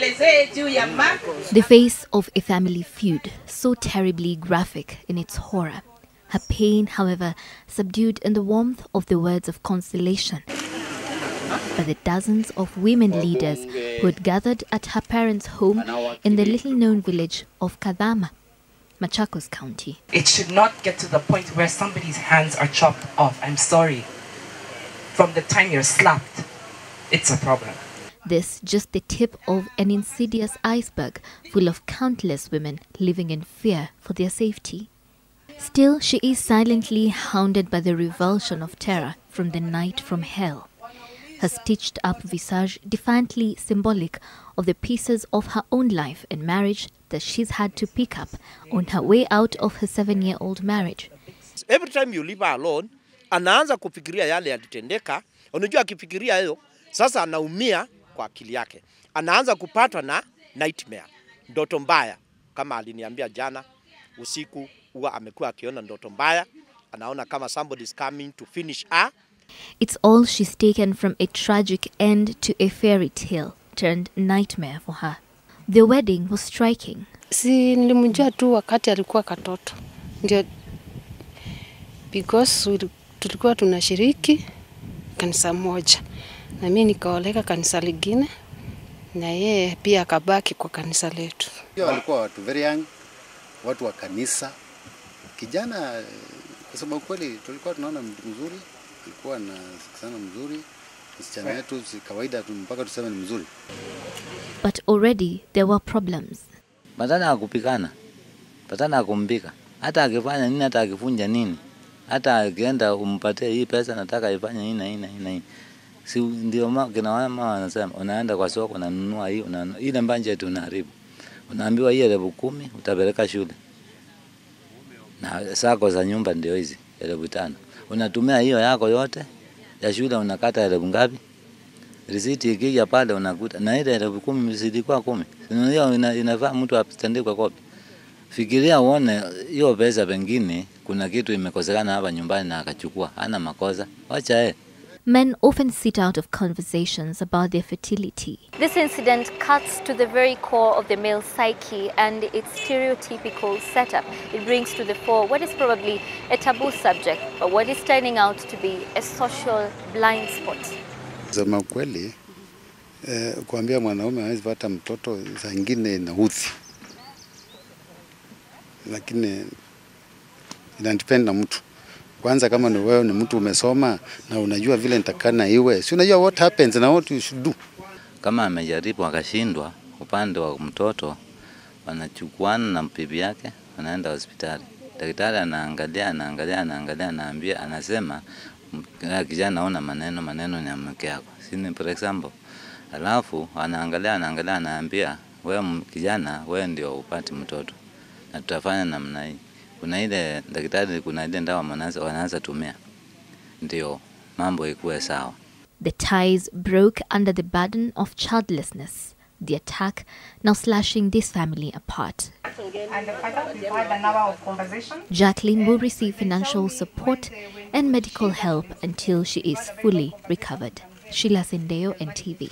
The face of a family feud, so terribly graphic in its horror. Her pain, however, subdued in the warmth of the words of consolation. By the dozens of women leaders who had gathered at her parents' home in the little known village of Kadama, Machakos County. It should not get to the point where somebody's hands are chopped off. I'm sorry. From the time you're slapped, it's a problem. This just the tip of an insidious iceberg full of countless women living in fear for their safety. Still, she is silently hounded by the revulsion of terror from the night from hell. Her stitched up visage defiantly symbolic of the pieces of her own life and marriage that she's had to pick up on her way out of her seven year old marriage. Every time you leave her alone, anaanza kufikiria yale yalitendeka. Unajua akifikiria hayo, sasa anaumia kwa akili yake, anaanza kupatwa na nightmare, ndoto mbaya. Kama aliniambia jana usiku, huwa amekuwa akiona ndoto mbaya, anaona kama somebody is coming to finish her. It's all she's taken from a tragic end to a fairy tale turned nightmare for her. The wedding was striking. Si nilimjua tu wakati alikuwa katoto, ndio because tulikuwa tunashiriki kanisa moja, na mimi nikaoleka kanisa lingine, na yeye pia akabaki kwa kanisa letu. Pia walikuwa watu very young, watu wa kanisa. Kijana kwa sababu kweli tulikuwa tunaona mtu mzuri, alikuwa na sana mzuri. Msichana wetu si kawaida tu, mpaka tuseme ni mzuri. But already there were problems. badala akupikana, kupikana, akumbika, hata akifanya nini, hata akifunja nini, hata akienda umpatie hii pesa, nataka ifanye hii na hii na hii na hii, si ndio? Kina mama wanasema unaenda kwa soko unanunua hii, unanunua ile mbanje unaharibu, unaambiwa hii elfu kumi utapeleka shule, na sako za nyumba ndio hizi elfu tano unatumia hiyo yako yote ya shule, unakata elfu ngapi? risiti ikija pale unakuta na ile elfu kumi zilikuwa kumi. Hiyo ina, inafaa mtu atandikwe kopi. Fikiria uone hiyo pesa, pengine kuna kitu imekosekana hapa nyumbani na akachukua, hana makosa, wacha yeye. Men often sit out of conversations about their fertility. This incident cuts to the very core of the male psyche and its stereotypical setup. It brings to the fore what is probably a taboo subject, but what is turning out to be a social blind spot. Sema ukweli, eh, kuambia mwanaume hawezi pata mtoto saa ingine inaudhi, lakini inadepend na mtu. Kwanza kama ni wewe ni mtu umesoma na unajua vile nitakana iwe, si unajua what happens na what you should do. Kama amejaribu akashindwa, upande wa mtoto wanachukuana na bibi yake, wanaenda hospitali. Daktari anaangalia, anaangalia, anaangalia, anaambia, anasema kijana, naona maneno maneno ni mke yako, si ni for example. Alafu anaangalia, anaangalia, anaambia wewe kijana, wewe ndio upati mtoto na tutafanya namna hii. Kuna ile daktari, kuna ile dawa wanaanza wanaanza tumia ndio mambo ikuwe sawa. The ties broke under the burden of childlessness. The attack now slashing this family apart. And the fact that we've had an hour of conversation. Jacqueline will receive financial support and medical help until she is fully recovered. Sheila Sendeo, NTV.